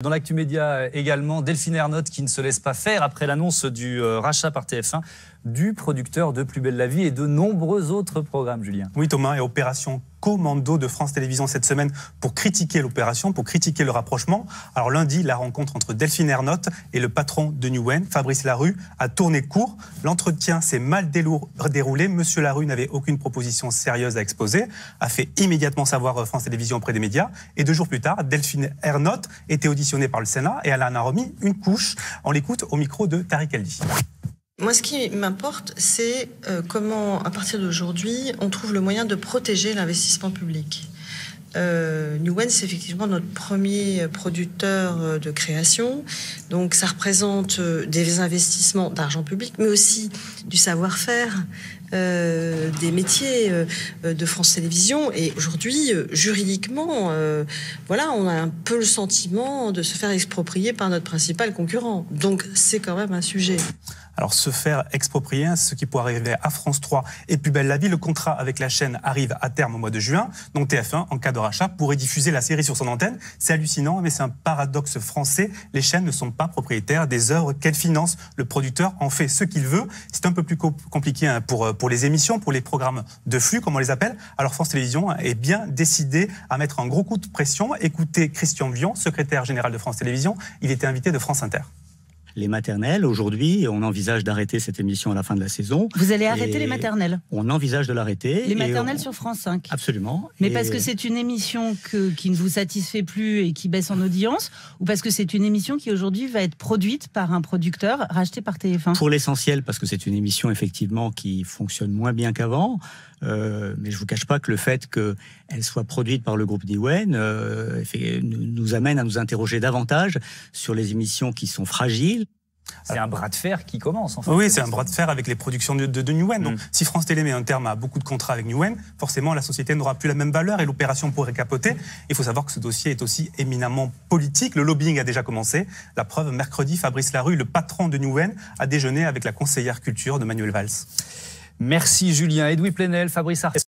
Dans l'actu média également, Delphine Ernotte qui ne se laisse pas faire après l'annonce du euh, rachat par TF1 du producteur de Plus belle la vie et de nombreux autres programmes, Julien. Oui Thomas, et opération commando de France Télévisions cette semaine pour critiquer l'opération, pour critiquer le rapprochement. Alors lundi, la rencontre entre Delphine Ernotte et le patron de Newen, Fabrice Larue, a tourné court. L'entretien s'est mal déroulé. Monsieur Larue n'avait aucune proposition sérieuse à exposer, a fait immédiatement savoir France Télévisions auprès des médias. Et deux jours plus tard, Delphine Ernotte était auditionnée par le Sénat et elle en a remis une couche. On l'écoute au micro de Tariq Eldi. Moi, ce qui m'importe, c'est euh, comment, à partir d'aujourd'hui, on trouve le moyen de protéger l'investissement public. Euh, Newen, c'est effectivement notre premier producteur euh, de création. Donc, ça représente euh, des investissements d'argent public, mais aussi du savoir-faire, des métiers de France Télévisions. Et aujourd'hui, juridiquement, voilà, on a un peu le sentiment de se faire exproprier par notre principal concurrent. Donc, c'est quand même un sujet. Alors se faire exproprier, ce qui pourrait arriver à France 3 et Plus belle la vie, le contrat avec la chaîne arrive à terme au mois de juin, donc TF1, en cas de rachat, pourrait diffuser la série sur son antenne. C'est hallucinant, mais c'est un paradoxe français. Les chaînes ne sont pas propriétaires des œuvres qu'elles financent. Le producteur en fait ce qu'il veut. C'est un peu plus compliqué hein, pour, pour les émissions, pour les programmes de flux, comme on les appelle. Alors France Télévisions est bien décidé à mettre un gros coup de pression. Écoutez Christian Vion, secrétaire général de France Télévisions. Il était invité de France Inter les maternelles. Aujourd'hui, on envisage d'arrêter cette émission à la fin de la saison. Vous allez arrêter les maternelles On envisage de l'arrêter. Les maternelles sur France 5 Absolument. Mais parce que c'est une émission qui ne vous satisfait plus et qui baisse en audience Ou parce que c'est une émission qui aujourd'hui va être produite par un producteur racheté par TF1 Pour l'essentiel, parce que c'est une émission effectivement qui fonctionne moins bien qu'avant. Euh, mais je ne vous cache pas que le fait qu'elle soit produite par le groupe Diwen euh, nous amène à nous interroger davantage sur les émissions qui sont fragiles. C'est un bras de fer qui commence. En fait. Oui, c'est un bras de fer avec les productions de, de, Newen. Donc, mm. si France Télé met un terme à beaucoup de contrats avec Newen, forcément, la société n'aura plus la même valeur et l'opération pourrait capoter. Il faut savoir que ce dossier est aussi éminemment politique. Le lobbying a déjà commencé. La preuve, mercredi, Fabrice Larue, le patron de Newen, a déjeuné avec la conseillère culture de Manuel Valls. Merci Julien. Edoui Plenel, Fabrice Arce.